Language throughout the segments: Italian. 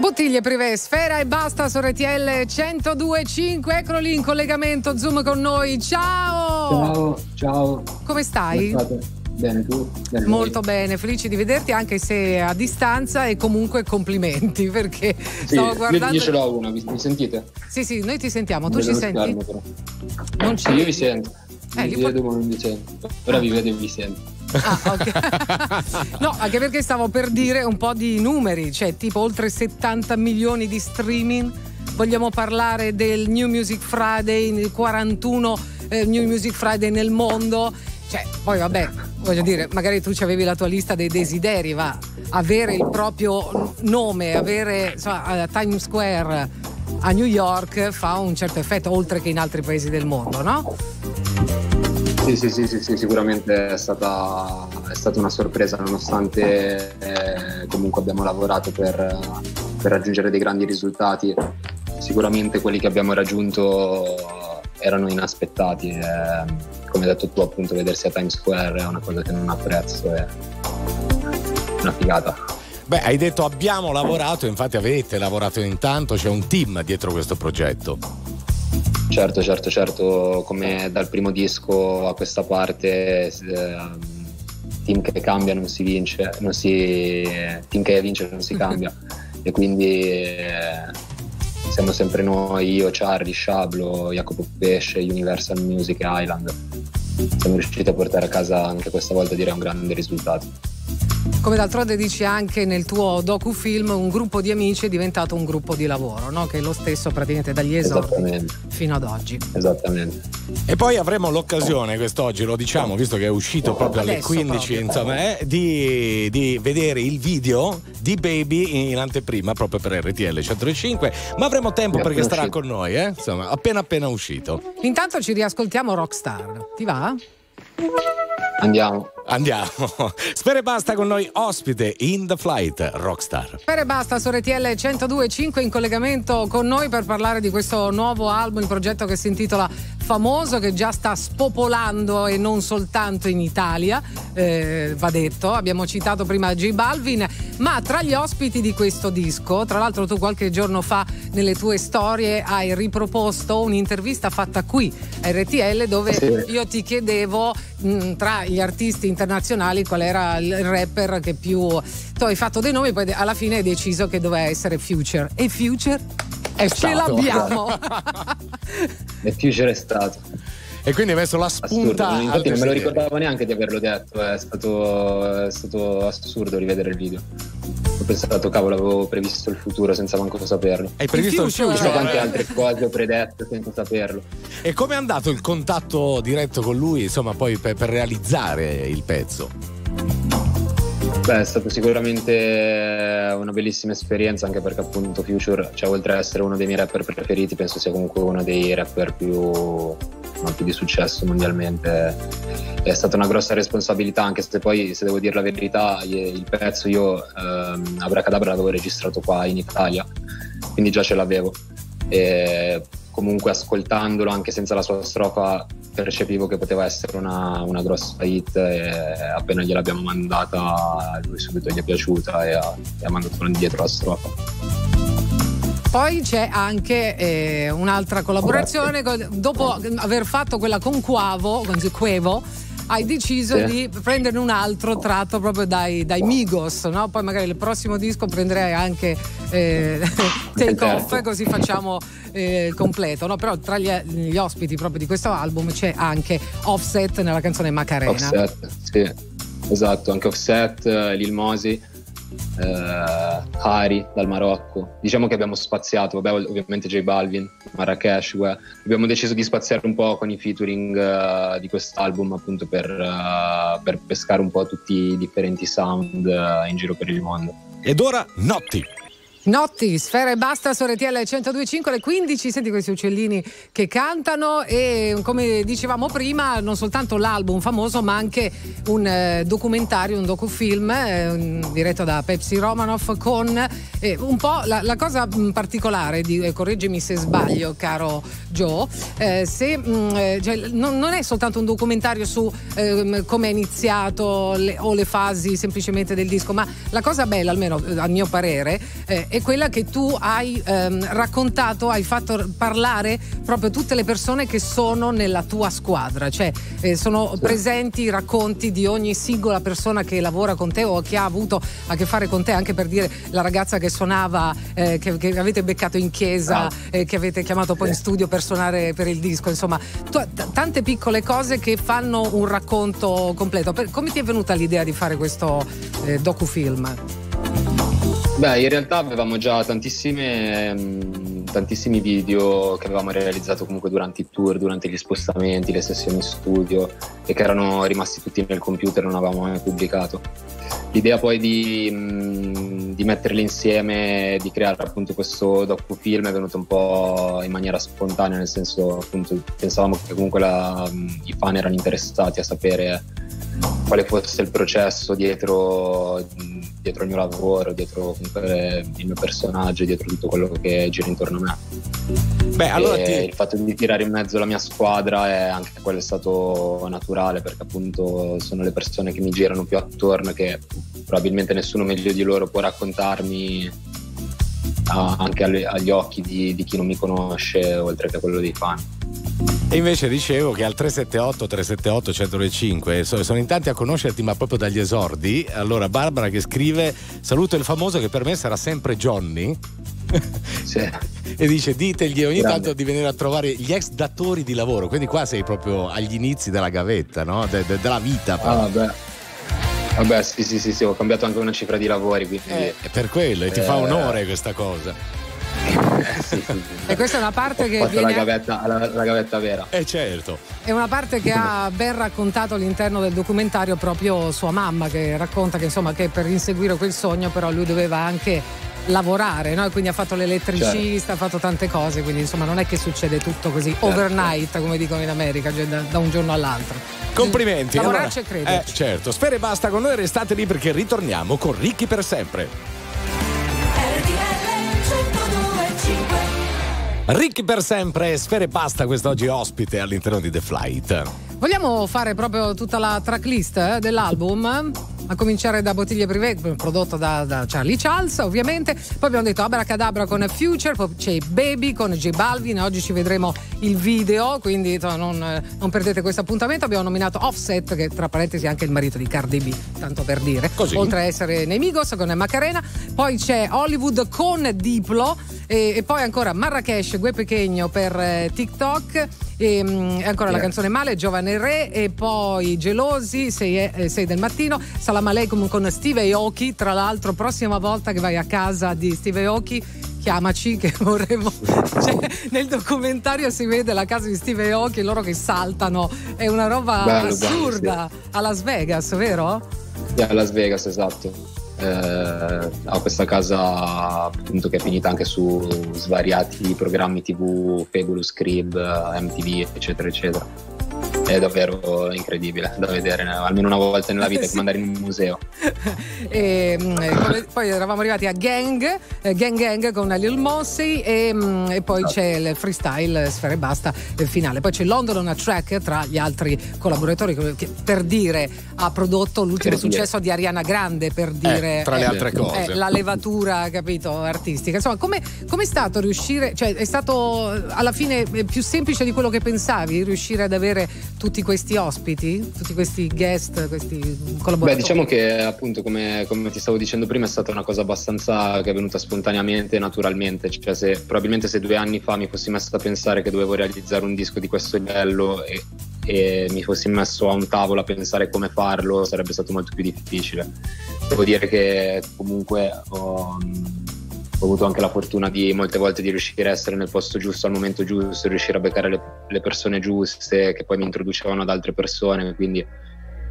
Bottiglie privé, sfera e basta su RTL 1025. Eccolo lì in collegamento Zoom con noi. Ciao! Ciao, ciao. Come stai? Come bene, tu? Bene, Molto voi? bene, felice di vederti anche se a distanza e comunque complimenti perché sì, stavo guardando. Io ce l'ho una, mi, mi, sentite? Sì, sì, noi ti sentiamo, tu ci senti? Schermo, non ci... Sì, io vi sento. Eh, vi vedo ma non vi sento. Ora vi vedo e vi sento. Ah, ok. no, anche perché stavo per dire un po' di numeri, cioè tipo oltre 70 milioni di streaming. Vogliamo parlare del New Music Friday, il 41 eh, New Music Friday nel mondo. Cioè, poi vabbè, voglio dire, magari tu avevi la tua lista dei desideri, va. Avere il proprio nome, avere insomma, a Times Square a New York fa un certo effetto, oltre che in altri paesi del mondo, no? Sì, sì, sì, sì, sì sicuramente è stata, è stata, una sorpresa nonostante eh, comunque abbiamo lavorato per, per, raggiungere dei grandi risultati. Sicuramente quelli che abbiamo raggiunto erano inaspettati. E, come hai detto tu, appunto, vedersi a Times Square è una cosa che non ha prezzo, è una figata. Beh, hai detto abbiamo lavorato, infatti avete lavorato intanto, c'è un team dietro questo progetto. Certo, certo, certo, come dal primo disco a questa parte, eh, team che cambia non si vince, non si, team che vince non si cambia e quindi eh, siamo sempre noi, io, Charlie, Sciablo, Jacopo Pesce, Universal Music e Island. Siamo riusciti a portare a casa anche questa volta direi un grande risultato. Come d'altronde dici anche nel tuo docufilm, un gruppo di amici è diventato un gruppo di lavoro, no? che è lo stesso praticamente dagli esordi fino ad oggi. Esattamente. E poi avremo l'occasione quest'oggi, lo diciamo, visto che è uscito proprio alle 15, proprio. insomma, eh, di, di, vedere il video di Baby in anteprima proprio per RTL 105, ma avremo tempo perché starà uscito. con noi, eh? insomma, appena appena uscito. Intanto ci riascoltiamo Rockstar, ti va? Andiamo. Andiamo. Spera e basta con noi ospite in the flight Rockstar. Spera e basta su RTL 102.5 in collegamento con noi per parlare di questo nuovo album, il progetto che si intitola Famoso che già sta spopolando e non soltanto in Italia, eh, va detto. Abbiamo citato prima J Balvin, ma tra gli ospiti di questo disco, tra l'altro tu qualche giorno fa nelle tue storie hai riproposto un'intervista fatta qui a RTL dove io ti chiedevo mh, tra gli artisti internazionali qual era il rapper che più tu hai fatto dei nomi poi alla fine hai deciso che doveva essere Future. E Future? È ce stato. l'abbiamo. E Future è stato e quindi hai messo la spunta assurdo. infatti non me lo ricordavo neanche di averlo detto è stato, è stato assurdo rivedere il video. Ho pensato cavolo avevo previsto il futuro senza manco saperlo. Hai previsto il futuro? ci sono tante altre cose ho predetto senza saperlo. E come è andato il contatto diretto con lui insomma poi per, per realizzare il pezzo? Beh, è stata sicuramente una bellissima esperienza anche perché appunto Future, cioè oltre ad essere uno dei miei rapper preferiti, penso sia comunque uno dei rapper più, più di successo mondialmente. È stata una grossa responsabilità, anche se poi, se devo dire la verità, il pezzo io ehm, Abracadabra l'avevo registrato qua in Italia, quindi già ce l'avevo. E comunque ascoltandolo anche senza la sua strofa percepivo che poteva essere una, una grossa hit e appena gliel'abbiamo mandata lui subito gli è piaciuta e ha, e ha mandato indietro la strofa. Poi c'è anche eh, un'altra collaborazione, dopo aver fatto quella con Quavo, con Quevo, hai deciso sì. di prendere un altro tratto proprio dai, dai Migos, no? Poi magari il prossimo disco prenderai anche eh, Take Off, così facciamo eh, il completo, no? Però tra gli, gli, ospiti proprio di questo album c'è anche Offset nella canzone Macarena. Offset, sì, esatto, anche Offset, Lil Mosi eh, Hari dal Marocco. Diciamo che abbiamo spaziato, vabbè, ovviamente J Balvin, Marrakesh, abbiamo deciso di spaziare un po' con i featuring uh, di quest'album appunto per, uh, per, pescare un po' tutti i differenti sound uh, in giro per il mondo. Ed ora Notti. Notti, Sfera e Basta RTL 102.5 alle 15, senti questi uccellini che cantano e come dicevamo prima non soltanto l'album famoso ma anche un eh, documentario, un docufilm eh, diretto da Pepsi Romanoff con eh, un po' la, la cosa mm, particolare, di, eh, correggimi se sbaglio caro Joe, eh, se, mh, mm, eh, cioè, non, non, è soltanto un documentario su ehm, come è iniziato le, o le fasi semplicemente del disco ma la cosa bella almeno a mio parere è è quella che tu hai ehm, raccontato, hai fatto parlare proprio tutte le persone che sono nella tua squadra, cioè eh, sono sì. presenti i racconti di ogni singola persona che lavora con te o che ha avuto a che fare con te, anche per dire la ragazza che suonava, eh, che, che, avete beccato in chiesa, ah. eh, che avete chiamato poi in studio per suonare per il disco, insomma, t- tante piccole cose che fanno un racconto completo. Per, come ti è venuta l'idea di fare questo eh, docufilm? Beh, in realtà avevamo già mm, tantissimi video che avevamo realizzato comunque durante i tour, durante gli spostamenti, le sessioni studio e che erano rimasti tutti nel computer non avevamo mai pubblicato. L'idea poi di, mm, di metterli insieme, di creare appunto questo docufilm è venuta un po' in maniera spontanea, nel senso appunto pensavamo che comunque la, mm, i fan erano interessati a sapere quale fosse il processo dietro dietro il mio lavoro, dietro il mio personaggio, dietro tutto quello che gira intorno a me. Beh, allora ti... Il fatto di tirare in mezzo la mia squadra è anche quello è stato naturale perché appunto sono le persone che mi girano più attorno che probabilmente nessuno meglio di loro può raccontarmi anche agli occhi di, di chi non mi conosce oltre che a quello dei fan. E invece dicevo che al 378 378 105 sono in tanti a conoscerti, ma proprio dagli esordi. Allora, Barbara che scrive: Saluto il famoso che per me sarà sempre Johnny. Sì. e dice: Ditegli ogni Grande. tanto di venire a trovare gli ex datori di lavoro. Quindi qua sei proprio agli inizi della gavetta, no? De- de- della vita. Ah, vabbè. Vabbè, sì, sì, sì, sì, ho cambiato anche una cifra di lavori. Quindi... Eh, è per quello, e ti fa eh. onore questa cosa. Sì, sì, E questa è una parte che viene... la, gavetta, la, la gavetta vera. Eh certo. È una parte che ha ben raccontato all'interno del documentario proprio sua mamma che racconta che insomma che per inseguire quel sogno però lui doveva anche lavorare, no? quindi ha fatto l'elettricista, certo. ha fatto tante cose, quindi insomma non è che succede tutto così certo. overnight come dicono in America, cioè da, da un giorno all'altro. Complimenti. Lavorarci allora, e crederci. Eh, certo, spera e basta con noi, restate lì perché ritorniamo con Ricchi per sempre. Ricky per sempre, Sfere Pasta quest'oggi ospite all'interno di The Flight. Vogliamo fare proprio tutta la tracklist eh, dell'album? A cominciare da Bottiglie Privé, prodotto da, da, Charlie Charles, ovviamente. Poi abbiamo detto Abracadabra con Future, poi c'è Baby con J Balvin. Oggi ci vedremo il video, quindi non, non, perdete questo appuntamento. Abbiamo nominato Offset, che tra parentesi è anche il marito di Cardi B, tanto per dire. Così. Oltre a essere nei Migos con Macarena. Poi c'è Hollywood con Diplo. E, e poi ancora Marrakesh, Gue Pechegno per eh, TikTok. E, um, ancora yeah. la canzone Male, Giovane Re. E poi Gelosi, 6 eh, del mattino. Salam Aleikum con Steve Aoki. Tra l'altro, prossima volta che vai a casa di Steve Aoki chiamaci che vorremmo cioè, nel documentario si vede la casa di Steve Aoki loro che saltano è una roba bello, assurda bello, sì. a Las Vegas vero? Sì, a Las Vegas esatto eh, ha questa casa appunto che è finita anche su svariati programmi tv Fabulous Crib, MTV eccetera eccetera è davvero incredibile da vedere almeno una volta nella vita, sì. come andare in un museo. e, mm, poi eravamo arrivati a Gang, eh, Gang Gang con Lil Mossy e, mm, e poi c'è il freestyle Sfera e Basta il finale. Poi c'è London on a track tra gli altri collaboratori che per dire ha prodotto l'ultimo per successo dire. di Ariana Grande per eh, dire eh, tra le altre cose eh, la levatura capito artistica. Insomma, come è stato riuscire, cioè è stato alla fine più semplice di quello che pensavi riuscire ad avere tutti questi ospiti, tutti questi guest, questi collaboratori? Beh, diciamo che appunto come, come, ti stavo dicendo prima è stata una cosa abbastanza che è venuta spontaneamente naturalmente, cioè se, probabilmente se due anni fa mi fossi messo a pensare che dovevo realizzare un disco di questo livello e, e mi fossi messo a un tavolo a pensare come farlo sarebbe stato molto più difficile. Devo dire che comunque ho ho avuto anche la fortuna di molte volte di riuscire a essere nel posto giusto al momento giusto, riuscire a beccare le, le persone giuste che poi mi introducevano ad altre persone, quindi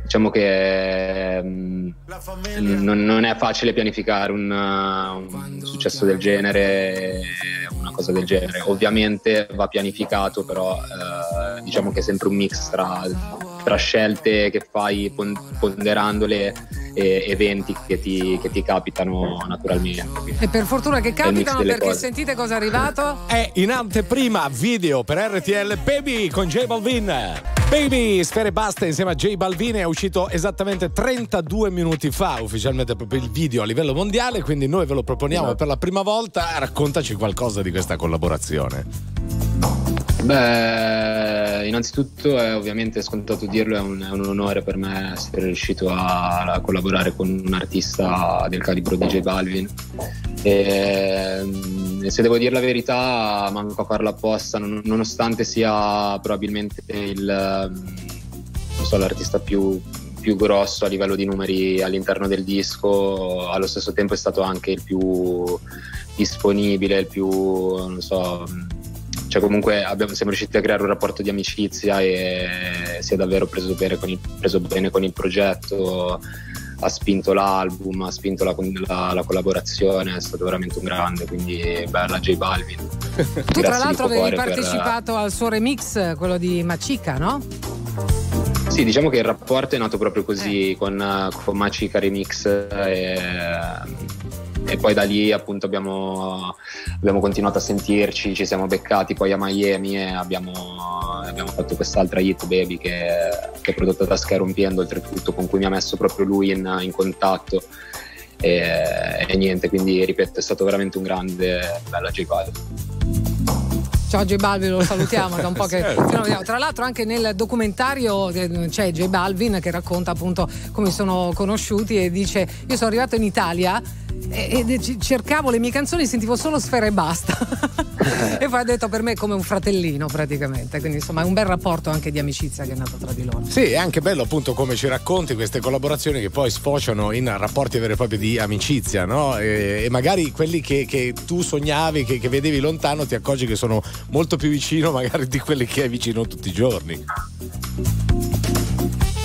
diciamo che um, non, non, è facile pianificare un, un, successo del genere, una cosa del genere. Ovviamente va pianificato, però uh, diciamo che è sempre un mix tra, tra scelte che fai ponderandole e eventi che ti, che ti capitano naturalmente. E per fortuna che capitano perché cose. sentite cosa è arrivato? È in anteprima video per RTL Baby con J Balvin. Baby, Sfere Basta insieme a J Balvini è uscito esattamente 32 minuti fa, ufficialmente proprio il video a livello mondiale, quindi noi ve lo proponiamo per la prima volta. Raccontaci qualcosa di questa collaborazione. Beh, innanzitutto è ovviamente scontato dirlo, è un, è un onore per me essere riuscito a, a, collaborare con un artista del calibro di J Balvin. E, e se devo dire la verità, manco a farla apposta, non, nonostante sia probabilmente il, so, l'artista più, più grosso a livello di numeri all'interno del disco, allo stesso tempo è stato anche il più disponibile, il più, non so, cioè comunque abbiamo, siamo riusciti a creare un rapporto di amicizia e si è davvero preso bene con il, preso bene con il progetto ha spinto l'album, ha spinto la, la, la, collaborazione, è stato veramente un grande, quindi bella J Balvin. tu tra l'altro avevi partecipato per... al suo remix, quello di Macica, no? Sì, diciamo che il rapporto è nato proprio così eh. con, con Macica Remix e e poi da lì appunto abbiamo, abbiamo, continuato a sentirci, ci siamo beccati poi a Miami e abbiamo, abbiamo fatto quest'altra hit Baby che, che, è prodotta da Sky Rompiendo oltretutto con cui mi ha messo proprio lui in, in contatto. E, e, niente quindi ripeto è stato veramente un grande bella J Ciao J Balvin, lo salutiamo da un po' che tra l'altro anche nel documentario eh, c'è J Balvin che racconta appunto come sono conosciuti e dice io sono arrivato in Italia e, e cercavo le mie canzoni sentivo solo sfera e basta. E poi ha detto per me come un fratellino praticamente. Quindi insomma è un bel rapporto anche di amicizia che è nato tra di loro. Sì è anche bello appunto come ci racconti queste collaborazioni che poi sfociano in rapporti veri e propri di amicizia no? e, e, magari quelli che, che tu sognavi che, che vedevi lontano ti accorgi che sono molto più vicino magari di quelli che hai vicino tutti i giorni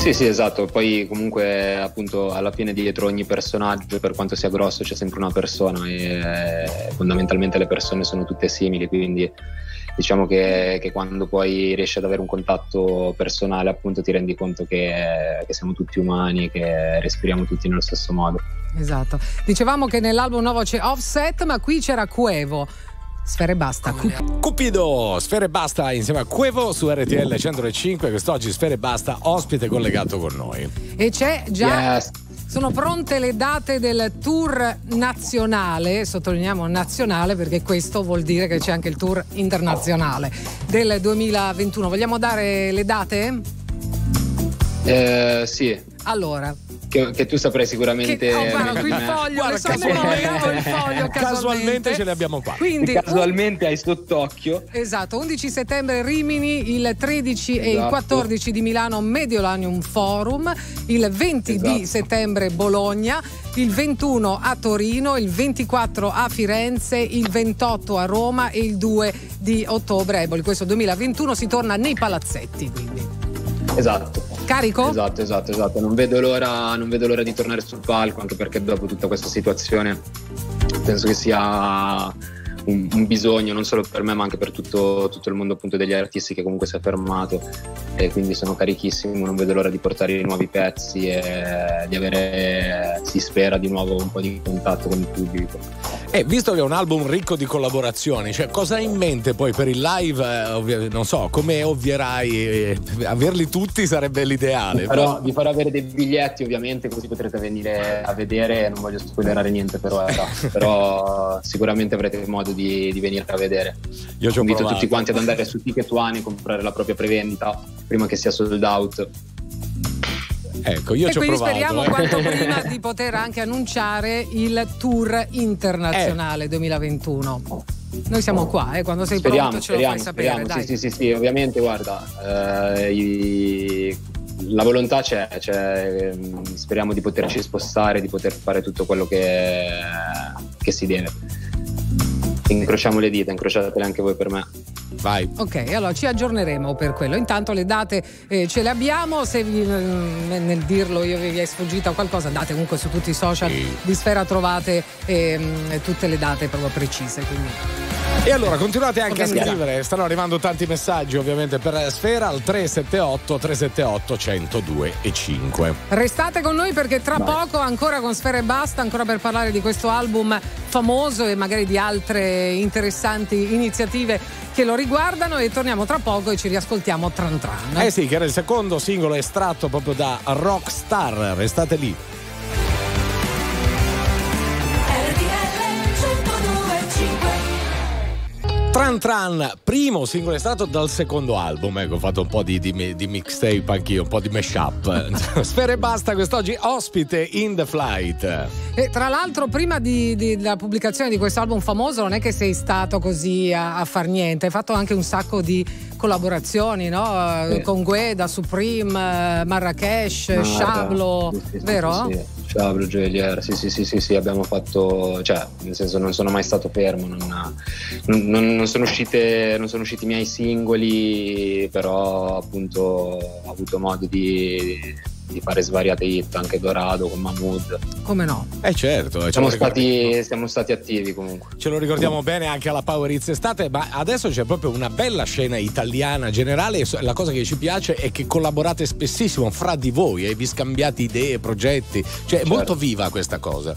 sì, sì, esatto. Poi comunque appunto alla fine dietro ogni personaggio, per quanto sia grosso, c'è sempre una persona e eh, fondamentalmente le persone sono tutte simili, quindi diciamo che, che, quando poi riesci ad avere un contatto personale appunto ti rendi conto che, che siamo tutti umani, che respiriamo tutti nello stesso modo. Esatto. Dicevamo che nell'album nuovo c'è Offset, ma qui c'era Cuevo. Sfere Basta. Cupido, Sfere Basta insieme a Cuevo su RTL 105. Quest'oggi Sfere Basta, ospite collegato con noi. E c'è già. Yes. Sono pronte le date del tour nazionale, sottolineiamo nazionale perché questo vuol dire che c'è anche il tour internazionale del 2021. Vogliamo dare le date? Eh, sì. Allora, che, che, tu saprai sicuramente. Che, oh, guarda, qui il foglio, guarda, casualmente, il foglio casualmente. casualmente ce li abbiamo qua. Quindi, casualmente un... hai sott'occhio. Esatto, 11 settembre Rimini, il 13 esatto. e il 14 esatto. di Milano Mediolanium Forum, il 20 esatto. di settembre Bologna, il 21 a Torino, il 24 a Firenze, il 28 a Roma e il 2 di ottobre Eboli. Questo 2021 si torna nei palazzetti quindi. Esatto. Carico? Esatto, esatto, esatto. Non vedo, l'ora, non vedo l'ora di tornare sul palco, anche perché dopo tutta questa situazione penso che sia un, un, bisogno non solo per me ma anche per tutto, tutto, il mondo appunto degli artisti che comunque si è fermato e quindi sono carichissimo, non vedo l'ora di portare i nuovi pezzi e di avere, si spera, di nuovo un po' di contatto con il pubblico. E visto che è un album ricco di collaborazioni, cioè cosa hai in mente poi per il live? Eh, non so, come ovvierai? Eh, averli tutti sarebbe l'ideale. Però vi farò avere dei biglietti ovviamente così potrete venire a vedere, non voglio spoilerare niente per ora, però sicuramente avrete modo di, di venire a vedere. Io ci invito tutti quanti ad andare su Ticket One e comprare la propria prevendita prima che sia sold out. Ecco, io e ci ho provato. speriamo eh. quanto prima di poter anche annunciare il tour internazionale eh. 2021. Noi siamo qua, eh, quando sei speriamo, pronto ce speriamo, lo fai sapere. Dai. Sì, sì, sì, sì, ovviamente guarda, eh, i, la volontà c'è, c'è, speriamo di poterci spostare, di poter fare tutto quello che, che si deve incrociamo le dita, incrociatele anche voi per me. Vai. Ok, allora ci aggiorneremo per quello. Intanto le date eh, ce le abbiamo, se vi, eh, nel dirlo io vi è sfuggita qualcosa, andate comunque su tutti i social sì. di Sfera trovate eh, tutte le date proprio precise. Quindi E allora continuate anche a scrivere, stanno arrivando tanti messaggi ovviamente per Sfera al 378 378 102 e 5. Restate con noi perché tra Vai. poco ancora con Sfera e basta, ancora per parlare di questo album famoso e magari di altre interessanti iniziative che lo riguardano e torniamo tra poco e ci riascoltiamo Tran Tran. Eh sì, che era il secondo singolo estratto proprio da Rockstar, restate lì. Tran Tran, primo singolo estratto dal secondo album. Ecco, ho fatto un po' di, di, di mixtape anch'io, un po' di mashup. Sfere e basta quest'oggi, ospite in the flight. E tra l'altro, prima della pubblicazione di questo album famoso, non è che sei stato così a, a far niente, hai fatto anche un sacco di collaborazioni, no? Sì. Con Gueda, Supreme, Marrakesh, Marra, Shablo, sì, sì, Shablo, Joelier, sì, sì, sì, sì, sì, abbiamo fatto, cioè, nel senso non sono mai stato fermo, non, non, non, sono, uscite, non sono usciti i miei singoli, però appunto ho avuto modo di di fare svariate hit, anche Dorado con Mahmood. Come no? Eh certo. Siamo stati, siamo stati, attivi comunque. Ce lo ricordiamo mm. bene anche alla Power Hits Estate, ma adesso c'è proprio una bella scena italiana generale. La cosa che ci piace è che collaborate spessissimo fra di voi e vi scambiate idee, progetti. Cioè certo. è molto viva questa cosa.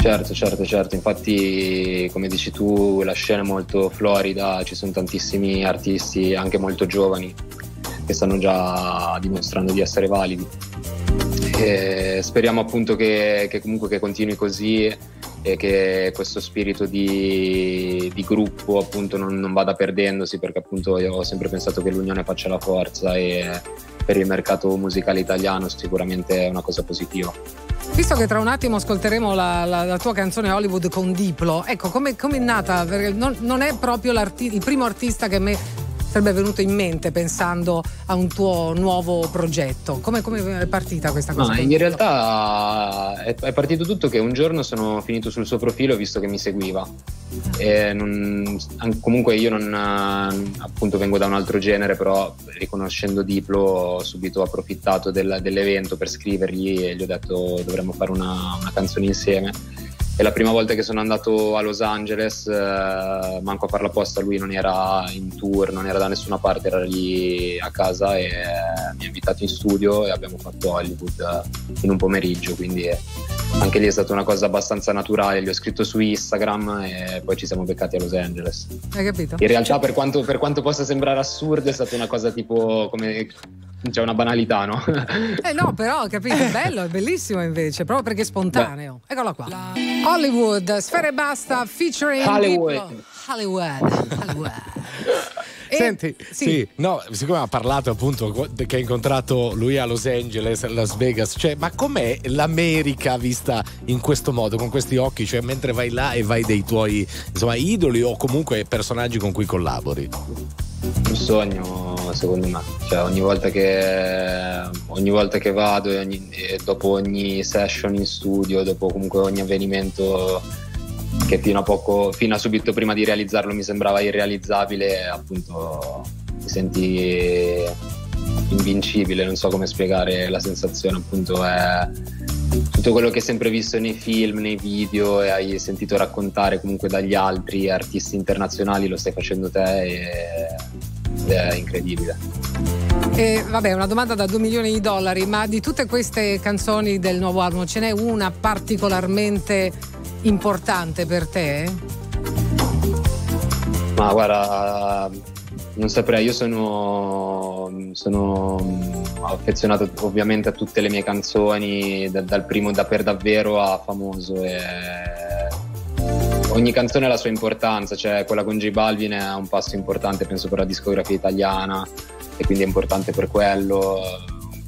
Certo, certo, certo. Infatti, come dici tu, la scena è molto florida, ci sono tantissimi artisti, anche molto giovani, che stanno già dimostrando di essere validi. E speriamo appunto che, che, comunque che continui così e che questo spirito di, di gruppo appunto non, non, vada perdendosi perché appunto io ho sempre pensato che l'unione faccia la forza e per il mercato musicale italiano sicuramente è una cosa positiva. Visto che tra un attimo ascolteremo la, la, la tua canzone Hollywood con Diplo, ecco come è nata? Non, non, è proprio il primo artista che me sarebbe venuto in mente pensando a un tuo nuovo progetto? Come, come è partita questa cosa? No, in realtà è, è, partito tutto che un giorno sono finito sul suo profilo visto che mi seguiva. Non, comunque io non appunto vengo da un altro genere, però riconoscendo Diplo ho subito approfittato del, dell'evento per scrivergli e gli ho detto dovremmo fare una, una canzone insieme è la prima volta che sono andato a Los Angeles, eh, manco a farla apposta, lui non era in tour, non era da nessuna parte, era lì a casa e eh, mi ha invitato in studio e abbiamo fatto Hollywood eh, in un pomeriggio, quindi eh, anche lì è stata una cosa abbastanza naturale, gli ho scritto su Instagram e poi ci siamo beccati a Los Angeles. Hai capito? In realtà per quanto, per quanto possa sembrare assurdo è stata una cosa tipo come c'è una banalità, no? eh no, però capito, è bello, è bellissimo invece, proprio perché è spontaneo. Beh. Eccola qua. Hollywood, Sfere e Basta, featuring Hollywood. Hollywood. Hollywood. E, Senti, sì. sì. no, siccome ha parlato appunto che ha incontrato lui a Los Angeles, Las Vegas, cioè, ma com'è l'America vista in questo modo, con questi occhi, cioè mentre vai là e vai dei tuoi insomma, idoli o comunque personaggi con cui collabori? Un sogno, secondo me. Cioè, ogni volta che, ogni volta che vado e, ogni, e dopo ogni session in studio, dopo comunque ogni avvenimento che fino a, poco, fino a subito prima di realizzarlo mi sembrava irrealizzabile, appunto ti senti invincibile, non so come spiegare la sensazione, appunto è tutto quello che hai sempre visto nei film, nei video e hai sentito raccontare comunque dagli altri artisti internazionali, lo stai facendo te e, è incredibile. E vabbè, una domanda da 2 milioni di dollari, ma di tutte queste canzoni del nuovo album ce n'è una particolarmente importante per te? Ma guarda, non saprei, io sono, sono affezionato ovviamente a tutte le mie canzoni, da, dal primo Da per davvero a famoso. E ogni canzone ha la sua importanza, cioè quella con J Balvin è un passo importante, penso, per la discografia italiana e quindi è importante per quello.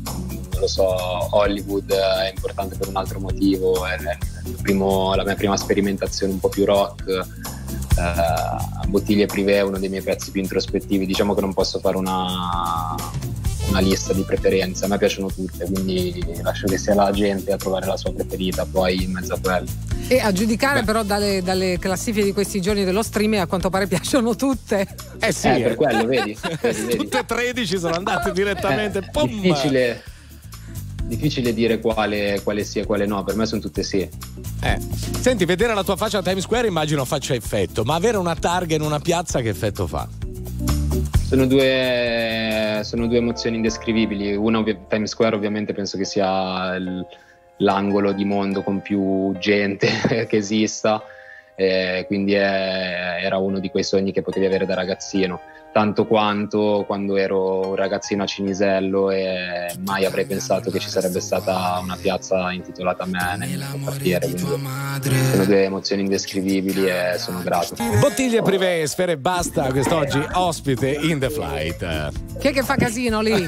Non lo so, Hollywood è importante per un altro motivo, è primo, la mia prima sperimentazione un po' più rock uh, Bottiglie Privé è uno dei miei pezzi più introspettivi. Diciamo che non posso fare una, una lista di preferenze, a me piacciono tutte, quindi lascio che sia la gente a trovare la sua preferita poi in mezzo a quella. E a giudicare Beh. però dalle, dalle, classifiche di questi giorni dello streaming a quanto pare piacciono tutte. Eh sì, eh, per quello, vedi. vedi, vedi. Tutte e 13 sono andate direttamente. È difficile difficile dire quale, quale sia e quale no, per me sono tutte sì. Eh. Senti, vedere la tua faccia a Times Square immagino faccia effetto, ma avere una targa in una piazza che effetto fa? Sono due, sono due emozioni indescrivibili. Una, Times Square, ovviamente, penso che sia l'angolo di mondo con più gente che esista eh, quindi è, era uno di quei sogni che potevi avere da ragazzino tanto quanto quando ero un ragazzino a Cinisello e mai avrei pensato che ci sarebbe stata una piazza intitolata a me nel mio quartiere. Sono due emozioni indescrivibili e sono grato. Bottiglie privé, sfere basta, quest'oggi ospite in The Flight. Chi è che fa casino lì?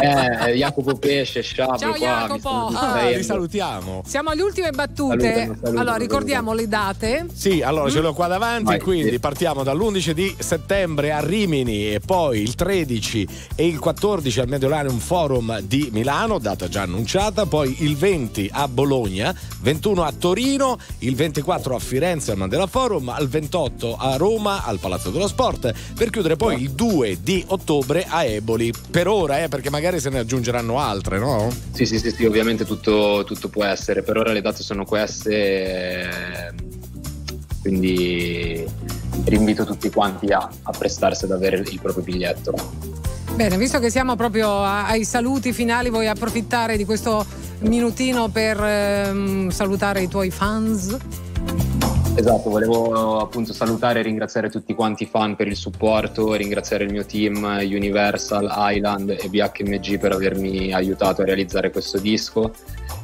eh, Jacopo Pesce, Sciabro. Ciao Jacopo! Ah, li salutiamo. Siamo alle ultime battute. Salutano, salutano, allora, ricordiamo le date. Sì, allora mm. ce l'ho qua davanti, Vai, quindi sì. partiamo dall'11 di settembre a Rimini e poi il 13 e il 14 al Mediolanum Forum di Milano, data già annunciata, poi il 20 a Bologna, 21 a Torino, il 24 a Firenze al Mandela Forum, al 28 a Roma al Palazzo dello Sport, per chiudere poi il 2 di ottobre a Eboli. Per ora, eh, perché magari se ne aggiungeranno altre, no? Sì, sì, sì, sì ovviamente tutto, tutto può essere. Per ora le date sono queste quindi rinvito tutti quanti a, a prestarsi ad avere il proprio biglietto. Bene, visto che siamo proprio ai saluti finali, vuoi approfittare di questo minutino per ehm, salutare i tuoi fans? Esatto, volevo appunto salutare e ringraziare tutti quanti i fan per il supporto, ringraziare il mio team Universal, Island e BHMG per avermi aiutato a realizzare questo disco.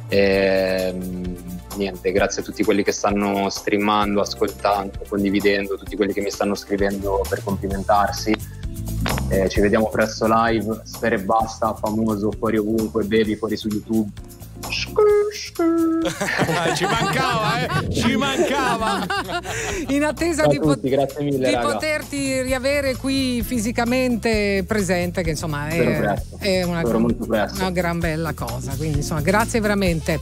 E, ehm, niente, grazie a tutti quelli che stanno streamando, ascoltando, condividendo, tutti quelli che mi stanno scrivendo per complimentarsi. Eh, ci vediamo presto live, Sfere Basta, famoso, fuori ovunque, bevi fuori su YouTube. ci mancava, eh? Ci mancava. In attesa di, tutti, pot- mille, di poterti riavere qui fisicamente presente, che insomma è, è una, una gran bella cosa. Quindi insomma, grazie veramente.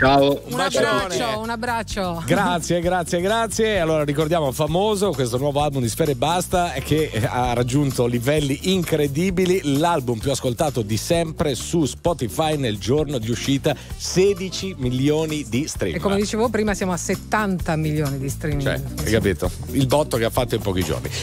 Ciao. Un, un abbraccio, un abbraccio. Grazie, grazie, grazie. Allora ricordiamo famoso questo nuovo album di Sfere e Basta che ha raggiunto livelli incredibili, l'album più ascoltato di sempre su Spotify nel giorno di uscita, 16 milioni di stream. E come dicevo prima siamo a 70 milioni di stream. Cioè, hai capito? Il botto che ha fatto in pochi giorni.